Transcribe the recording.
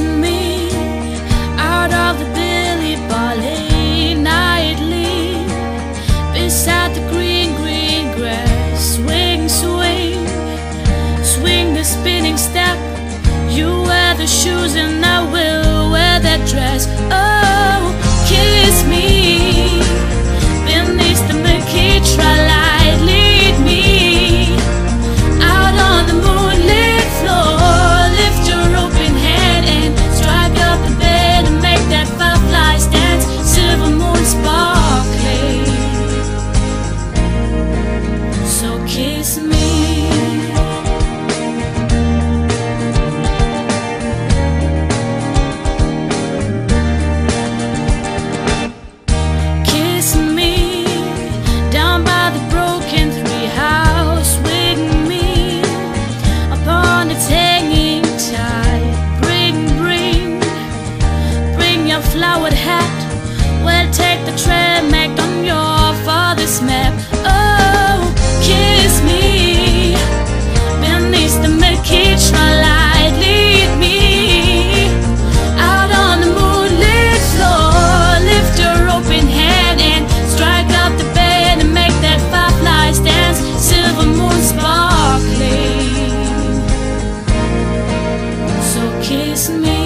me out of the Billy Bally nightly beside the green, green grass. Swing, swing, swing the spinning step. You wear the shoes and me.